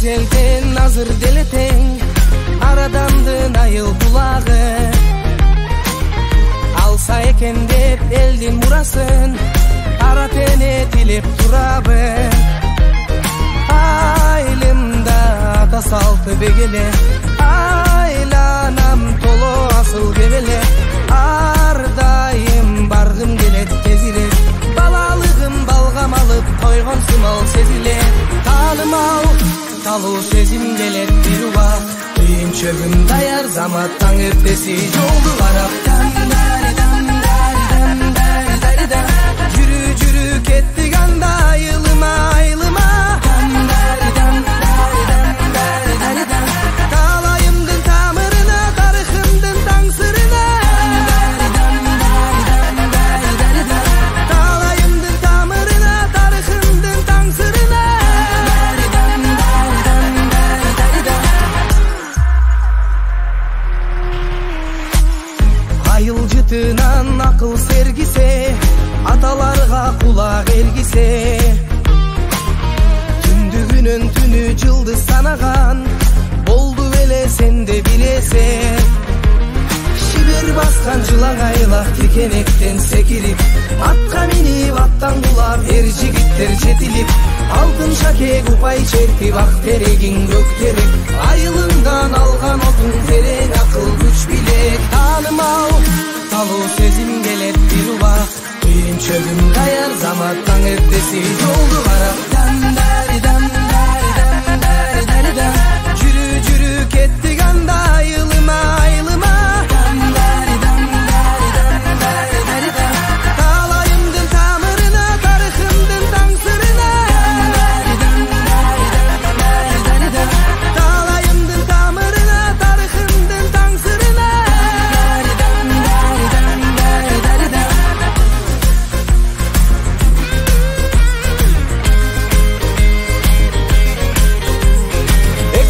эжелден азыр деле тең арадандын айыл булагы алса экен деп элдин мурасын ара тене тилеп турабы айылымда ата салты бегеле айланам толо асыл кебеле ар дайым баргым келет тезирээк балалыгым балгам алып койгон сымал сезилет таанымал талуу сезим келет бир убак күйүнчөгүм даяр замат таң эртеси жолду карап siyah elgise Tündüğünün tünü cıldı sana kan Oldu vele sen de bilese. Şibir baskan çılağayla tekenekten sekilip Atka minip attan kular her jigitler çetilip Altın şake kupay çerpi bak teregin gökterek. Ayılından algan otun tereng akıl güç bilek Tanımau talus Zama tang et desi yoldu harap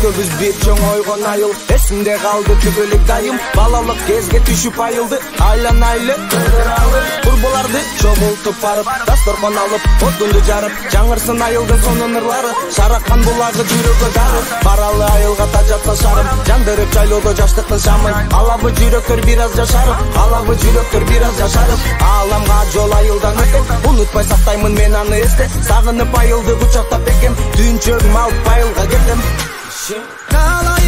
экөөбүз бир чоң ойгон айыл эсимде калды түбөлүк дайым. Балалык кезге түшүп айылды айланайлы курбуларды чогултуп барып дасторкон алып отунду жарып. Жаңырсын айылдын сонун ырлары шаракан булагы жүрөгкө дары баралы айылга та жаткан шарым жандырып жайлоодо жаштыктын шамын алабы жүрөктөр бир аз жашарып алабы жүрөктөр бир аз жашарып ааламга жол айылдан өтөм унутпай сактаймын мен аны эсте сагынып айылды кучактап бекем. Түйүнчөгүм алып айылга кетем Cala